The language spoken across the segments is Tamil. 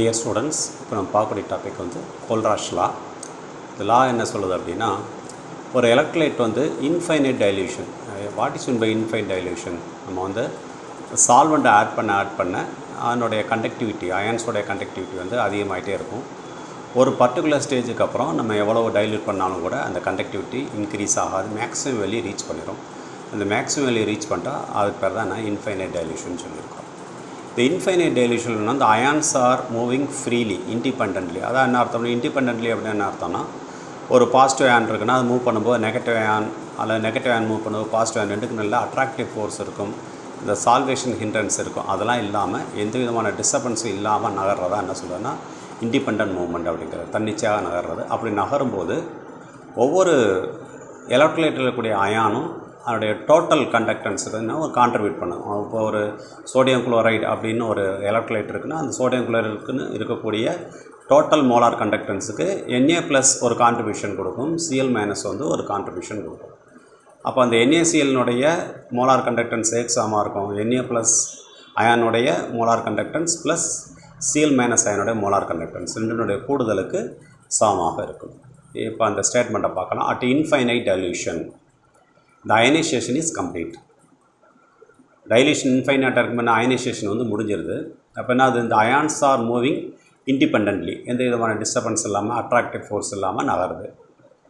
டியர் ஸ்டூடெண்ட்ஸ் இப்போ நம்ம பார்க்கக்கூடிய டாபிக் வந்து கோல்ராஷ் லா இந்த லா என்ன சொல்லுது அப்படின்னா ஒரு எலக்ட்ரலைட் வந்து infinite dilution what is mean by infinite dilution நம்ம வந்து சால்வெண்ட்டை ஆட் பண்ண ஆட் பண்ண அதனுடைய கண்டக்டிவிட்டி அயன்ஸோடைய கண்டக்டிவிட்டி வந்து அதிகமாகிட்டே இருக்கும். ஒரு பர்டிகுலர் ஸ்டேஜுக்கு அப்புறம் நம்ம எவ்வளோ டைல்யூட் பண்ணாலும் கூட அந்த கண்டக்டிவிட்டி இன்க்ரீஸ் ஆகாது மேக்ஸிமம் வெளியே ரீச் பண்ணிடும் அந்த மேக்ஸிமம் வெளியே ரீச் பண்ணிட்டால் அதுக்கு பேர் தான் நான் இன்ஃபைனைட் டைல்யூஷன் சொல்லியிருக்கோம். இந்த இன்ஃபைனைட் டைலூஷன் வந்து ions are moving freely independently அதான் என்ன அர்த்தம் இண்டிபெண்ட்லி அப்படின்னு என்ன அர்த்தம்னா ஒரு பாசிட்டிவ் ஆன் இருக்குன்னா அது மூவ் பண்ணும்போது நெகட்டிவ் ஆன் அல்லது நெகட்டிவ் ஆன் மூவ் பண்ணும்போது பாசிட்டிவ் ஆன் ரெண்டுக்கு நல்ல அட்ராக்டிவ் ஃபோர்ஸ் இருக்கும். இந்த சால்வேஷன் ஹிண்ட்ரன்ஸ் இருக்கும். அதெல்லாம் இல்லாமல் எந்த விதமான டிஸ்டர்பன்ஸும் இல்லாமல் நகர்றதா என்ன சொல்கிறதுன்னா இண்டிபெண்ட் மூவ்மெண்ட் அப்படிங்கிறது தன்னிச்சையாக நகர்றது. அப்படி நகரும்போது ஒவ்வொரு எலக்ட்ரோலைட்டில் இருக்கக்கூடிய அயானும் அதனுடைய டோட்டல் கண்டக்டன்ஸ் ஒரு கான்ட்ரிபியூட் பண்ணும் இப்போ ஒரு சோடியம் குளோரைடு அப்படின்னு ஒரு எலக்ட்ரோலைட் இருக்குன்னா அந்த சோடியம் குளோரைடுக்குன்னு இருக்கக்கூடிய டோட்டல் மோலார் கண்டக்டன்ஸுக்கு என்ஏ ப்ளஸ் ஒரு கான்ட்ரிபியூஷன் கொடுக்கும். சிஎல் மைனஸ் வந்து ஒரு கான்ட்ரிபியூஷன் கொடுக்கும். அப்போ அந்த என்ஏசிஎல்னுடைய மோலார் கண்டக்டன்ஸ் எக்ஸாமாக இருக்கும்? NA plus அயானுடைய molar conductance plus CL minus அயனுடைய molar conductance ரெண்டினுடைய கூடுதலுக்கு சமமாக இருக்கும். இப்போ அந்த ஸ்டேட்மெண்ட்டை பார்க்கலாம். அட் இன்ஃபைனைட் டல்யூஷன் இந்த அயனைசேஷன் இஸ் கம்ப்ளீட் டைலேஷன் இன்ஃபைனாட்டாக இருக்கும்போது அயனைசேஷன் வந்து முடிஞ்சிருது. அப்போ என்ன அது இந்த அயான்ஸ் ஆர் மூவிங் இண்டிபெண்ட்லி எந்த விதமான டிஸ்டர்பன்ஸ் இல்லாமல் அட்ராக்டிவ் ஃபோர்ஸ் இல்லாமல் நகருது.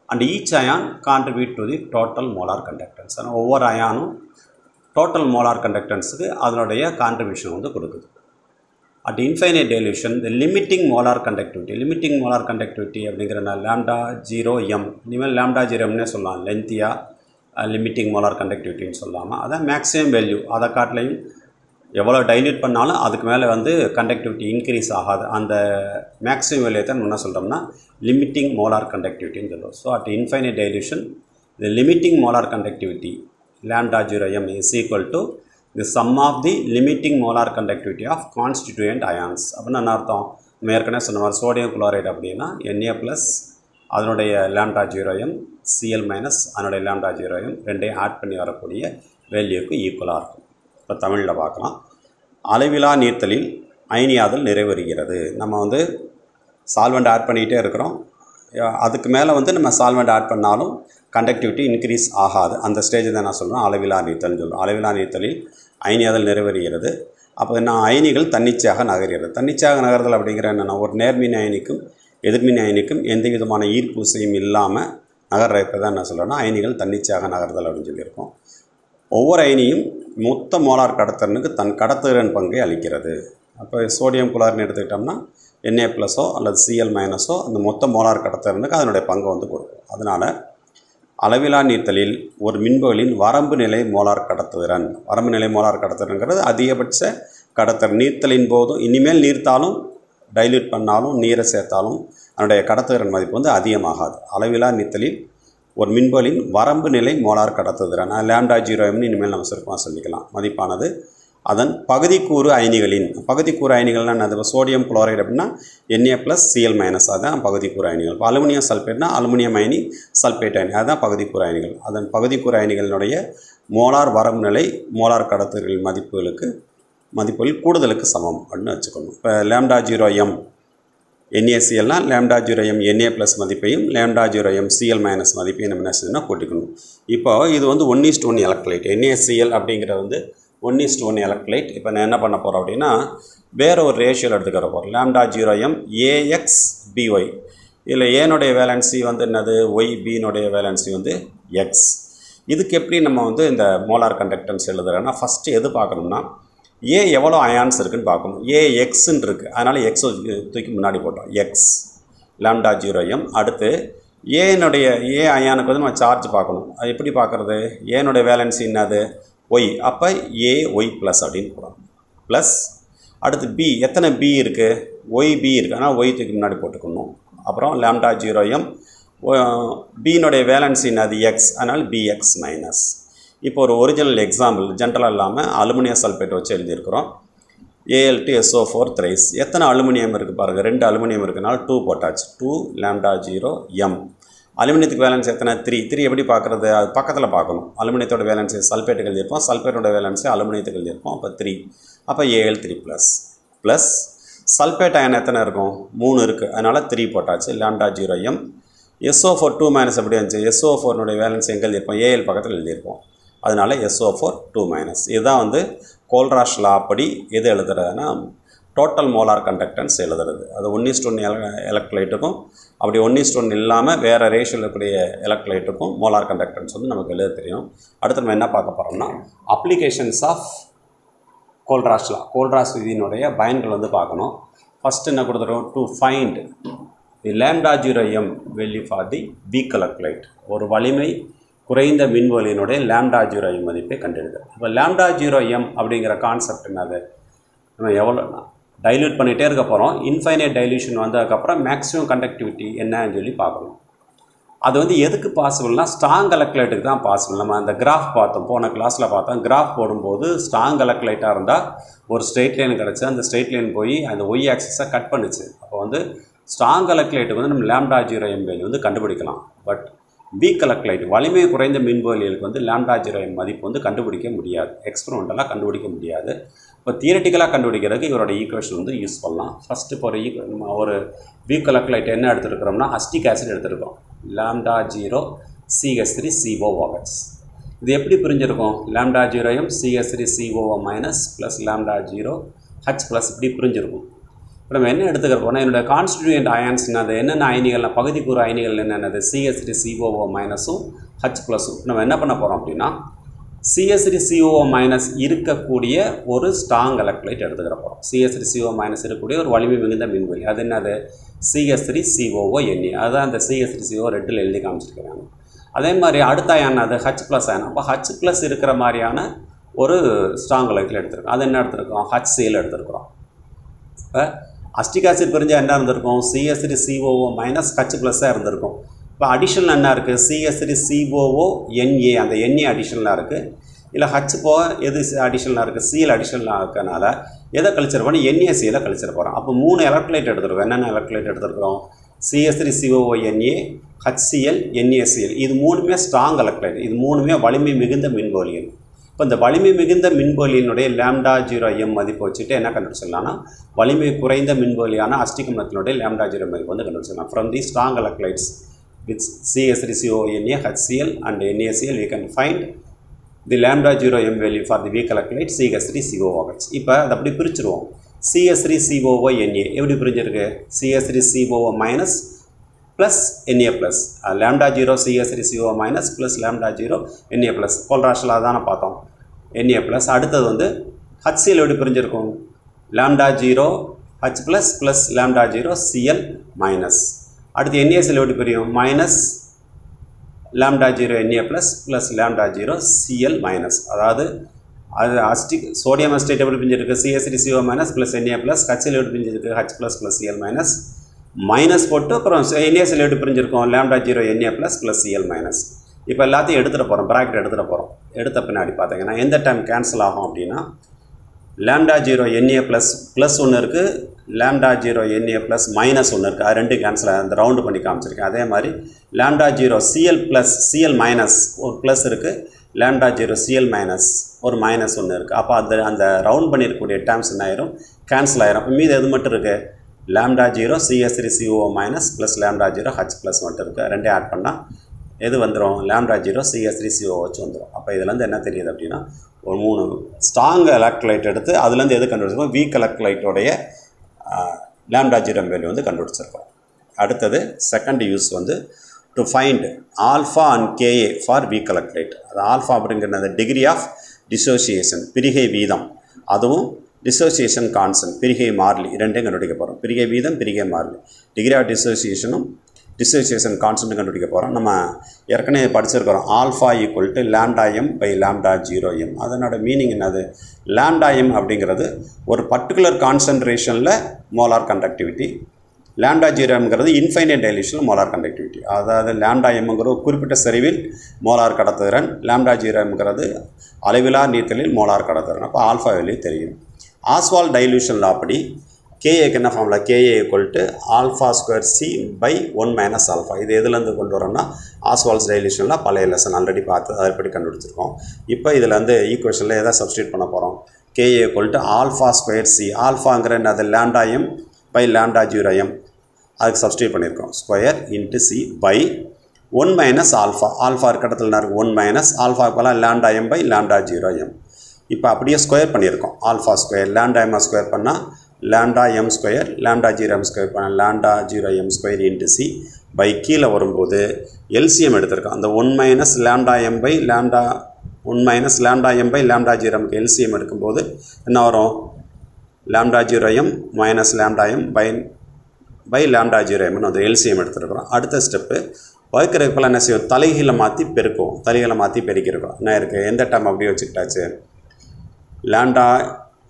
And each ion contribute to the total molar conductance ஆனால் ஒவ்வொரு அயானும் டோட்டல் மோலார் கண்டக்டன்ஸுக்கு அதனுடைய கான்ட்ரிபியூஷன் வந்து கொடுக்குது. At infinite dilution the limiting molar conductivity limiting molar conductivity அப்படிங்கிற லேம்டா ஜீரோ எம் இனிமேல் லேம்டா ஜீரோ எம்னே சொல்லலாம். லென்த்தியாக லிமிட்டிங் மோலார் கண்டக்டிவிட்டின்னு சொல்லாமல் அதான் மேக்ஸிமம் வேல்யூ அதை காட்டிலையும் எவ்வளோ டைல்யூட் பண்ணாலும் அதுக்கு மேலே வந்து கண்டக்டிவிட்டி இன்க்ரீஸ் ஆகாது. அந்த மேக்ஸிமம் வேல்யூ தான் என்ன சொல்கிறோம்னா லிமிட்டிங் மோலார் கண்டக்டிவிட்டின்னு சொல்லுவோம் so at infinite dilution the limiting molar conductivity lambda zero M is equal to the sum of the limiting molar conductivity of constituent ions அப்படின்னு என்ன அர்த்தம்? நம்ம ஏற்கனவே சொன்ன மாதிரி சோடியம் குளோரைடு அப்படின்னா என்ஏ ப்ளஸ் அதனுடைய lambda zero M CL minus அதனுடைய லேம்டா ஜீரோ எம் ரெண்டையும் ஆட் பண்ணி வரக்கூடிய வேல்யூக்கு ஈக்குவலாக இருக்கும். இப்போ தமிழில் பார்க்கலாம். அளவிலா நீர்த்தலில் அயனியாதல் நிறைவேறுகிறது நம்ம வந்து சால்வெண்ட் ஆட் பண்ணிகிட்டே இருக்கிறோம். அதுக்கு மேலே வந்து நம்ம சால்வெண்ட் ஆட் பண்ணாலும் கண்டக்டிவிட்டி இன்க்ரீஸ் ஆகாது. அந்த ஸ்டேஜ் தான் நான் சொல்கிறோம் அளவிலா நீர்த்தல்னு சொல்கிறோம் அளவிலா நீர்த்தலில் அயனியாதல் நிறைவேறுகிறது அப்போ என்ன? அயனிகள் தன்னிச்சையாக நகர்கிறது. தன்னிச்சையாக நகர்தல் அப்படிங்கிற என்னென்னா ஒரு நேர்மின் அயனிக்கும் எதிர்மின் அயனிக்கும் எந்த விதமான ஈர்ப்பு விசையும் இல்லாமல் நகர்றப்ப தான் என்ன சொல்லணும்னா அயனிகள் தன்னிச்சையாக நகர்தல் அப்படின்னு சொல்லியிருக்கோம். ஒவ்வொரு அயனியும் மொத்த மோலார் கடத்தலனுக்கு தன் கடத்துகிறன் பங்கை அளிக்கிறது. அப்போ சோடியம் குளார்னு எடுத்துக்கிட்டோம்னா என்ஏ ப்ளஸோ அல்லது சிஎல் மைனஸோ அந்த மொத்த மோலார் கடத்துறனுக்கு அதனுடைய பங்கை வந்து கொடுக்கும். அதனால் அளவிலா நீர்த்தலில் ஒரு மின்பகலின் வரம்பு நிலை மோலார் கடத்துதிறன். வரம்பு நிலை மோலார் கடத்துறங்கிறது அதிகபட்ச கடத்தல் நீர்த்தலின் போதும் இனிமேல் நீர்த்தாலும் டைல்யூட் பண்ணாலும் நீரை சேர்த்தாலும் அதனுடைய கடத்துதிறன் மதிப்பு வந்து அதிகமாகாது. அளவிலா நித்தலில் ஒரு மின்பலின் வரம்பு நிலை மோலார் கடத்துதிறன் லேம்டா ஜீரோ எம்னு இனிமேல் நம்ம சுருக்கமாக சொல்லிக்கலாம். மதிப்பானது அதன் பகுதிக்கூறு அயனிகளின் பகுதிக்கூறு அயனிகள்னா என்னது? சோடியம் குளோரைடு அப்படின்னா என்ஏ ப்ளஸ் சிஎல் மைனஸ் அதுதான் பகுதிக்கூறு அயனிகள். இப்போ அலுமினியம் சல்பேட்னா அலுமினியம் அயனி சல்பேட் அயனி அதுதான் பகுதிக்கூறு அயனிகள். அதன் பகுதிக்கூறு அயனிகளினுடைய மோலார் வரம்பு நிலை மோலார் கடத்துகளின் மதிப்புகளுக்கு மதிப்புகள் கூடுதலுக்கு சமம் அப்படின்னு வச்சுக்கணும். இப்போ lambda zero M என்ஏசிஎல்னால் lambda zero M NA plus மதிப்பையும் lambda zero M CL minus மதிப்பையும் நம்ம என்ன செய்யணும்னா கூட்டிக்கணும். இப்போ இது வந்து one is to one electrolyte NaCl அப்படிங்கிறது வந்து ஒன் இஸ்ட் ஒன் எலக்ட்ரைட் இப்போ நான் என்ன பண்ண போகிறோம் அப்படின்னா வேறு ஒரு ரேஷியோவில் எடுத்துக்கிற போகிறோம் lambda zero M AX BY இதில் ஏனுடைய வேலன்சி வந்து என்னது? ஒய் பினுடைய வேலன்சி வந்து எக்ஸ் இதுக்கு எப்படி நம்ம வந்து இந்த மோலார் கண்டக்டன்ஸ் எழுதுறோன்னா ஃபஸ்ட்டு எது பார்க்கணும்னா ஏ எவ்வளோ அயான்ஸ் இருக்குன்னு பார்க்கணும். ஏ எக்ஸுன்னு இருக்குது அதனால் எக்ஸ் தூக்கி முன்னாடி போட்டோம். எக்ஸ் லேம்டா ஜீரோ எம் அடுத்து ஏனுடைய ஏ அயானுக்கு வந்து நம்ம சார்ஜ் பார்க்கணும். அது எப்படி பார்க்குறது? ஏனுடைய வேலன்சி என்னது? ஒய் அப்போ ஏ ஒய் ப்ளஸ் அப்படின்னு போடணும். ப்ளஸ் அடுத்து பி எத்தனை பி இருக்குது ஒய் பி இருக்குது ஆனால் ஒய் தூக்கி முன்னாடி போட்டுக்கணும். அப்புறம் லேம்டா ஜீரோ எம் பியினுடைய வேலன்சி என்னது? எக்ஸ் அதனால் பிஎக்ஸ் மைனஸ் இப்போ ஒரு ஒரிஜினல் எக்ஸாம்பிள் ஜென்ரலாக இல்லாமல் அலுமினியம் சல்பேட் வச்சு எழுதியிருக்கிறோம். ஏஎல்டி எஸ்ஓ ஃபோர் த்ரைஸ் எத்தனை அலுமினியம் இருக்குது பாருங்கள் ரெண்டு அலுமினியம் இருக்குனால டூ போட்டாச்சு டூ லேம்டா ஜீரோ எம் அலுமினியத்துக்கு வேலன்ஸ் எத்தனை? த்ரீ த்ரீ எப்படி பார்க்குறது? அது பக்கத்தில் பார்க்கணும். அலுமினியத்தோட வேலன்ஸ் சல்பேட்டுக்கு எழுதியிருப்போம். சல்பேட்டோட வேலன்ஸ் அலுமினியத்துக்கு எழுதியிருப்போம். அப்போ த்ரீ அப்போ AL three plus plus sulphate ion எத்தனை இருக்கும்? மூணு இருக்குது அதனால் த்ரீ போட்டாச்சு lambda zero M SO four two minus எப்படி இருந்துச்சு? எஸ்ஓ ஃபோர்னுடைய வேலன்ஸ் எங்கே எழுதியிருப்போம்? ஏஎல் பக்கத்தில் எழுதியிருப்போம். அதனால எஸ்ஓ ஃபோர் டூ மைனஸ் இதுதான் வந்து கோல்ராஷ் லா படி எது எழுதுறதுன்னா டோட்டல் மோலார் கண்டக்டன்ஸ் எழுதுறது. அது ஒன் இஸ்ட் ஒன் எலக்ட்ரைட்டுக்கும் அப்படி ஒன் இஸ்ட் ஒன் இல்லாமல் வேறு ரேஷியோவில் இருக்கக்கூடிய எலக்ட்ரோலைட்டுக்கும் மோலார் கண்டக்டன்ஸ் வந்து நமக்கு எழுத தெரியும். அடுத்து நம்ம என்ன பார்க்க போகிறோம்னா applications of Kohlrausch law Kohlrausch விதியினுடைய பயன்கள் வந்து பார்க்கணும். ஃபஸ்ட் என்ன கொடுத்துருவோம் to find the lambda zero M value for the weak electrolyte ஒரு வலிமை குறைந்த மின்வலியினுடைய லேம்டா ஜீரோ எம் மதிப்பை கண்டெடுது இப்போ லேம்டா ஜீரோ எம் அப்படிங்கிற கான்செப்ட் என்னது நம்ம எவ்வளோ டைல்யூட் பண்ணிகிட்டே இருக்க போகிறோம் இன்ஃபைனைட் டைல்யூஷன் வந்ததுக்கப்புறம் மேக்ஸிமம் கண்டக்டிவிட்டி என்னன்னு சொல்லி பார்க்கணும். அது வந்து எதுக்கு பாசிபிள்னா ஸ்ட்ராங் எலக்ட்ரைட்டுக்கு தான் பாசிபிள் நம்ம அந்த கிராஃப் பார்த்தோம். போன கிளாஸில் பார்த்தோம். கிராஃப் போடும்போது ஸ்ட்ராங் எலக்ட்ரைட்டாக இருந்தால் ஒரு ஸ்ட்ரெயிட் லைன் கிடச்சி அந்த ஸ்ட்ரெயிட் லைன் போய் அந்த ஒய் ஆக்சஸை கட் பண்ணுச்சு. அப்போ வந்து ஸ்ட்ராங் எலக்ட்ரைட்டுக்கு வந்து நம்ம லேம்டா ஜீரோ எம்பேல் வந்து கண்டுபிடிக்கலாம். பட் வீக் கலக்லைட் வலிமை குறைந்த மின்வலிகளுக்கு வந்து லேம்டா ஜீரோ மதிப்பு வந்து கண்டுபிடிக்க முடியாது. எக்ஸ்பெரிமெண்டலாக கண்டுபிடிக்க முடியாது. இப்போ தியரட்டிக்கலாக கண்டுபிடிக்கிறதுக்கு இவரோட ஈக்குவேஷன் வந்து யூஸ் பண்ணலாம். ஃபஸ்ட்டு இப்போ ஒரு e, ஈக்கு ஒரு வீக் கலக்லைட் என்ன எடுத்துருக்கிறோம்னா அஸ்டிக் ஆசிட் எடுத்துருக்கோம். Lambda zero CH three CO OH இது எப்படி பிரிஞ்சிருக்கும்? Lambda zero M CH three CO minus plus lambda zero H plus இப்படி பிரிஞ்சிருக்கும். நம்ம என்ன எடுத்துக்கிறோம்னா என்னோட கான்ஸ்டிடியூயன்ட் அயன்ஸ்னா அது என்னென்ன அயனிகள் பகுதிக்கூறு அயனிகள் என்னென்னது சிஎஸ்டி சிஓஓ மைனஸும் ஹச் ப்ளஸும் நம்ம என்ன பண்ண போகிறோம் அப்படின்னா சிஎஸ்டி சிஓஓ மைனஸ் இருக்கக்கூடிய ஒரு ஸ்ட்ராங் எலக்ட்ரோலைட் எடுத்துக்கிற போகிறோம் சிஎஸ்டி சிஓ மைனஸ் இருக்கக்கூடிய ஒரு வலிமை மிகுந்த மின்வெளி. அது என்னது? சிஎஸ்டி சிஓஓ எண்ணி அதுதான் அந்த சிஎஸ்டி சிஓ ரெட்டில் எழுதி காமிச்சிருக்கிறாங்க. அதே மாதிரி அடுத்த அயன் அது ஹச் ப்ளஸ் அயன் அப்போ ஹச் ப்ளஸ் இருக்கிற மாதிரியான ஒரு ஸ்ட்ராங் எலக்ட்ரைட் எடுத்திருக்கோம். அது என்ன எடுத்துருக்கோம்? ஹச் சிஎல் எடுத்திருக்கிறோம். இப்போ அஸ்டிக் ஆசிட் பிரிஞ்சால் என்ன இருந்திருக்கும்? சிஎஸ்டி சிஓஓ மைனஸ் ஹச் ப்ளஸ்ஸாக இருந்திருக்கும். இப்போ அடிஷனல் என்ன இருக்குது சிஎஸ்டி சிஓஓ என்ஏ அந்த என்ஏ அடிஷனலாக இருக்குது இல்லை ஹச் போக எது அடிஷனலாக இருக்குது சிஎல் அடிஷனலாக இருக்கனால எதை கழிச்சிருப்போம் என்ஏசியில் கழிச்சிட போகிறோம் அப்போ மூணு எலக்ட்ரைட் எடுத்துருக்கோம். என்னென்ன எலக்ட்ரைட் எடுத்துருக்கோம் CH three COO NA HCL NACL இது மூணுமே ஸ்ட்ராங் எலக்ட்ரைட் இது மூணுமே வலிமை மிகுந்த மின்கோலியல் இப்போ இந்த வலிமை மிகுந்த மின்பொலியினுடைய லேம்டா ஜீரோ எம் மதிப்பு வச்சுட்டு என்ன கண்டுபிடிச்சிடலாம்னா வலிமை குறைந்த மின்பொலியான அஸ்டிகமத்தினுடைய லேம்டா ஜீரோ மதிப்பு வந்து கண்டுபிடிச்சிடலாம். From the strong electrolytes with CH three CO NA HCL and NACL you can find the lambda zero M value for the weak electrolyte CH three COH இப்போ அதை அப்படி பிரிச்சுருவோம். சிஎஸ்ரி சிஓஓ என்ஏ எப்படி பிரிஞ்சிருக்கு? CH three COO minus plus NA plus lambda zero CH three CO minus plus lambda zero NA plus கோல்ராஷில் அதான பார்த்தோம். என்ஏ ப்ளஸ் அடுத்தது வந்து ஹச்சிஎல் எப்படி பிரிஞ்சிருக்கும்? Lambda zero H plus plus lambda zero CL minus அடுத்து என்ஏசியில் எப்படி பிரியும்? Minus lambda zero NA plus plus lambda zero CL minus அதாவது அது அஸ்டிக் சோடியம் அஸ்டேட் எப்படி பிரிஞ்சிருக்கு? CH three CO minus plus NA plus ஹச்சில் எப்படி பிரிஞ்சிருக்கு? H plus plus CL minus minus போட்டு அப்புறம் என்ஏசியில் எப்படி பிரிஞ்சிருக்கோம்? Lambda zero NA plus plus CL minus இப்போ எல்லாத்தையும் எடுத்துகிட்டு போகிறோம் ப்ராக்கெட் எடுத்துகிட்டு போகிறோம் எடுத்த பின்னாடி பார்த்தீங்கன்னா எந்த டைம் கேன்சல் ஆகும் அப்படின்னா lambda zero NA plus plus ஒன்று இருக்குது lambda zero NA plus minus ஒன்று இருக்குது அது ரெண்டு கேன்சல் அந்த ரவுண்டு பண்ணி காமிச்சிருக்கேன். அதே மாதிரி lambda zero CL plus CL minus ஒரு ப்ளஸ் இருக்குது லேம்டா ஜீரோ சிஎல் மைனஸ் ஒரு மைனஸ் ஒன்று இருக்குது அப்போ அந்த அந்த ரவுண்ட் பண்ணியிருக்கக்கூடிய டேர்ம்ஸ் என்ன ஆயிரும்? கேன்சல் ஆயிரும். அப்போ மீது எது மட்டும் இருக்குது lambda zero CH three CO minus plus lambda zero H plus மட்டும் இருக்குது ரெண்டே ஆட் பண்ணால் எது வந்துடும் லேம்டா ஜீரோ த்ரீ சிஓ வச்சு வந்துடும் அப்போ இதுலேருந்து என்ன தெரியுது அப்படின்னா ஒரு மூணு ஸ்ட்ராங் எலக்ட்ரலைட் எடுத்து அதுலேருந்து எது கண்டுபிடிச்சிருக்கோம்? வீக் எலக்ட்ரலைட்டோடைய லேம்டா ஜீரோ வேல்யூ வந்து கண்டுபிடிச்சிருக்கோம். அடுத்தது செகண்ட் யூஸ் வந்து to find alpha and KA for weak electrolyte அது ஆல்ஃபா அப்படிங்கிறது டிகிரி ஆஃப் டிசோசியேஷன் பிரிகை வீதம். அதுவும் டிசோசியேஷன் கான்சன் பிரிகை மாறிலி ரெண்டையும் கண்டுபிடிக்க போகிறோம் பிரிகை வீதம் பிரிகை மாறிலி. டிகிரி ஆஃப் டிசோசியேஷனும் டிசோசியேஷன் கான்சன்ட் கண்டுபிடிக்க போகிறோம் நம்ம ஏற்கனவே படிச்சிருக்கிறோம். Alpha equal to lambda M by lambda zero M அதனோட மீனிங் என்னது? லேம்டா எம் அப்படிங்கிறது ஒரு பர்டிகுலர் கான்சன்ட்ரேஷனில் மோலார் கண்டக்டிவிட்டி லேம்டா ஜீரோங்கிறது இன்ஃபைனைட் டைலியூஷனில் மோலார் கண்டக்டிவிட்டி அதாவது லேம்டா எம்ங்கிற ஒரு குறிப்பிட்ட செறிவில் மோலார் கடத்துதிறன் லேம்டா ஜீரோங்கிறது அளவிலா நீர்த்தலில் மோலார் கடத்துகிறன். அப்போ ஆல்ஃபா வேல்யூ தெரியும். ஆஸ்வால் டைல்யூஷன் அப்படி கேஏக்கு என்ன formula KA equal to alpha square C by one minus alpha இது எதுலேருந்து கொண்டு வரோம்னா ஆஸ்வால்ஸ் டைலியூஷனில் பழைய லெசன் ஆல்ரெடி பார்த்து அதன்படி கண்டுபிடிச்சிருக்கோம்? இப்போ இதில் வந்து ஈக்குவேஷனில் எதை சப்ஸ்டியூட் பண்ண போகிறோம் KA equal to alpha square C ஆல்ஃபாங்கிற என்னது? Lambda M by lambda zero M அதுக்கு சப்ஸ்டியூட் பண்ணியிருக்கோம். Square into C by one minus alpha alpha இருக்க? இடத்துல இருக்குது ஒன் மைனஸ் ஆல்ஃபா போலாம் lambda M by lambda zero M இப்போ அப்படியே ஸ்கொயர் பண்ணியிருக்கோம். ஆல்ஃபா ஸ்கொயர் லேண்டா எம்மா ஸ்கொயர் பண்ணால் lambda M square lambda zero M square பண்ண lambda zero M square into C by கீழே வரும்போது எல்சிஎம் எடுத்திருக்கோம். அந்த one minus lambda M by lambda one minus lambda M by lambda zero எம்க்கு LCM எடுக்கும்போது என்ன வரும்? Lambda zero M minus lambda M by by lambda zero எம்னு வந்து எல்சிஎம் எடுத்துருக்குறோம். அடுத்த ஸ்டெப்பு வகுக்கிறப்பெல்லாம் என்ன செய்வோம்? தலைகீழ மாற்றி பெருக்குவோம். தலைகளை மாற்றி பெருக்கிருக்கோம் என்ன இருக்குது எந்த டைம் அப்படியே வச்சுக்கிட்டாச்சு? Lambda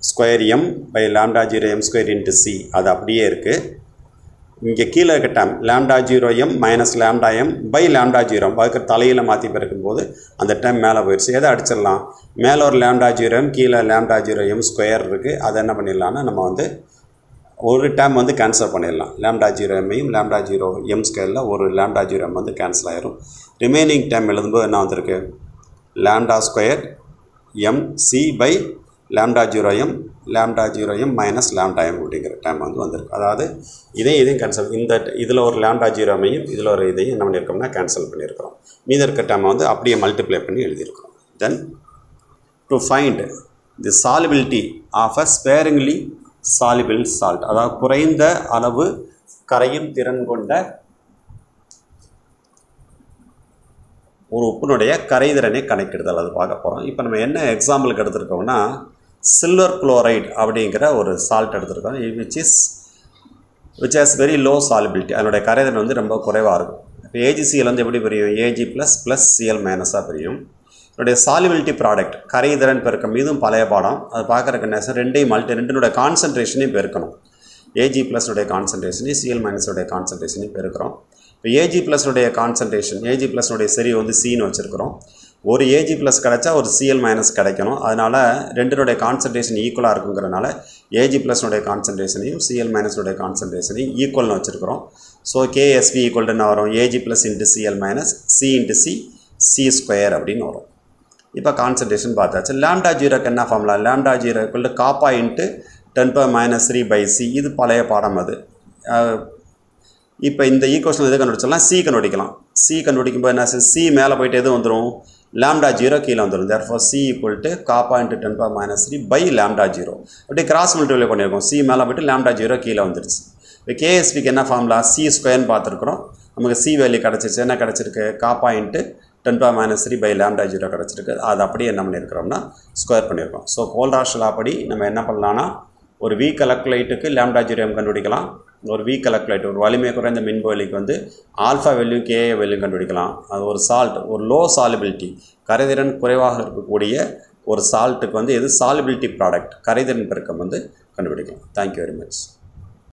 square M by lambda zero M square into C அது அப்படியே இருக்குது இங்கே கீழே இருக்க time lambda zero M minus lambda M by lambda zero அதுக்கு தலையில் மாற்றி பிறக்கும்போது அந்த டைம் மேலே போயிடுச்சு. எதை அடிச்சிடலாம்? மேலே ஒரு லேண்டா ஜீரோ எம் கீழே லேம்டா ஜீரோ எம் ஸ்கொயர் இருக்குது அதை என்ன பண்ணிடலாம்னா நம்ம வந்து ஒரு டைம் வந்து கேன்சல் பண்ணிடலாம். லேம்டா ஜீரோ எம்மையும் லேம்டா ஜீரோ எம் ஸ்கொயரில் ஒரு லேம்டா ஜீரோ எம் வந்து கேன்சல் ஆயிரும். ரிமைனிங் டைம் எழுதும்போது என்ன வந்திருக்கு? Lambda square M C by lambda ஜீரோயம் lambda ஜீரோயும் மைனஸ் லேம்டாயம் அப்படிங்கிற டைம் வந்து வந்திருக்கு. அதாவது இதே இதையும் கேன்சல் இந்த இதில் ஒரு லேம்டா ஜீரோமையும் இதில் ஒரு இதையும் என்ன பண்ணியிருக்கோம்னா கேன்சல் பண்ணியிருக்கிறோம். மீதி இருக்க டைமை வந்து அப்படியே மல்டிப்ளை பண்ணி எழுதியிருக்கிறோம். Then to find the solubility of a sparingly soluble salt அதாவது குறைந்த அளவு கரையும் திறன் கொண்ட ஒரு உப்பினுடைய கரைதிறனை கணக்கிடுதல் அது பார்க்க போகிறோம் இப்போ நம்ம என்ன எக்ஸாம்பிளுக்கு எடுத்திருக்கோம்னா சில்வர் குளோரைட் அப்படிங்கிற ஒரு சால்ட் எடுத்திருக்கோம் which is which has very low solubility அதனுடைய கரைதன் வந்து ரொம்ப குறைவாக இருக்கும். இப்போ ஏஜிசிஎல் வந்து எப்படி பிரியும்? ஏஜி ப்ளஸ் ப்ளஸ் சிஎல் மைனஸாக பிரியும். என்னுடைய சாலிபிலிட்டி ப்ராடக்ட் கரைதிறன் பெருக்கம் இதுவும் பழைய பாடம். அது பார்க்குறக்கு நேசம் ரெண்டையும் மல்டி ரெண்டினுடைய கான்சன்ட்ரேஷனையும் பெருக்கணும். ஏஜி ப்ளஸுடைய கான்சன்ட்ரேஷனையும் சிஎல் மைனஸுடைய கான்சன்ட்ரேஷனையும் பெருக்கிறோம். இப்போ ஏஜி ப்ளஸுடைய கான்சன்ட்ரேஷன் ஏஜி ப்ளஸுடைய சரி வந்து சின்னு வச்சுருக்கிறோம். ஒரு ஏஜி ப்ளஸ் கிடச்சா ஒரு சிஎல் மைனஸ் கிடைக்கணும். அதனால் ரெண்டினுடைய கான்சன்ட்ரேஷன் ஈக்குவலாக இருக்குங்கிறனால ஏஜி ப்ளஸ்னுடைய கான்சன்ட்ரேஷனையும் சிஎல் மைனஸுடைய கான்சன்ட்ரேஷனையும் ஈக்குவல்னு வச்சுருக்கிறோம். ஸோ கேஎஸ்பி ஈக்குவல் என்ன வரும். AG plus into CL minus C into C C square அப்படின்னு வரும். இப்போ கான்சன்ட்ரேஷன் பார்த்தாச்சு. லேம்டா ஜீரோக்கு என்ன formula lambda zero equal kappa into ten power minus three by C இது பழைய பாடம் அது. இப்போ இந்த ஈக்குவேஷன் எது கண்டுபிடிச்சலாம் சி கண்டுபிடிக்கலாம். சி கண்டுபிடிக்கும்போது என்ன சி மேலே போயிட்டு எது வந்துடும் லேம்டா ஜீரோ கீழே வந்துடும் therefore C equal to kappa into ten power minus three by lambda zero. அப்படியே கிராஸ் மல்டிப்ளை பண்ணியிருக்கோம். சி மேலே போயிட்டு லேம்டா ஜீரோ கீழே வந்துருச்சு. இப்போ கேஎஸ்பிக்கு என்ன ஃபார்முலா சி ஸ்கொயர்னு பார்த்துருக்குறோம். நமக்கு சி வேல்யூ கிடச்சிச்சு என்ன கிடச்சிருக்கு? கா point ten power minus three by lambda zero கிடச்சிருக்கு. அது அப்படியே என்ன பண்ணியிருக்கிறோம்னா ஸ்கொயர் பண்ணியிருக்கோம். ஸோ கோல்ராஷலா படி நம்ம என்ன பண்ணலான்னா ஒரு வீ எலக்ட்ரைட்டுக்கு லேம்டா ஜீரோஎம் கண்டுபிடிக்கலாம். ஒரு வீக் எலக்ட்ரைட் ஒரு வலிமை குறைந்த மின்பொலிக்கு வந்து ஆல்ஃபா வெல்யூ கேஏ வெல்யூ கண்டுபிடிக்கலாம். அது ஒரு சால்ட் ஒரு லோ சாலிபிலிட்டி கரைதிறன் குறைவாக இருக்கக்கூடிய ஒரு சால்ட்டுக்கு வந்து எது? சாலிபிலிட்டி ப்ராடக்ட் கரைதிறன் பெருக்கம் வந்து கண்டுபிடிக்கலாம். Thank you very much